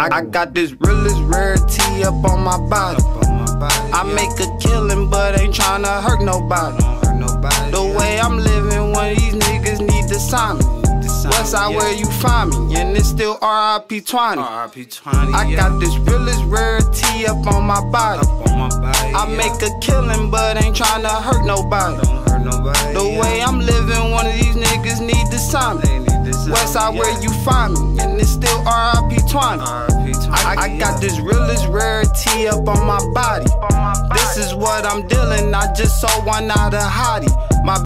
I, I got this realest rarity up on my body. I make a killing, but ain't tryna hurt nobody. The way I'm living, one of these niggas need to sign me. Westside where you find me, and it's still RIP 20. I got this realest rarity up on my body. I make a killing, but ain't tryna hurt nobody. The way I'm living, one of these niggas need to sign me. Westside where you find me, and it's still RIP 20. I, I got this realest rarity up on my body. This is what I'm dealing, I just saw one out of hottie. My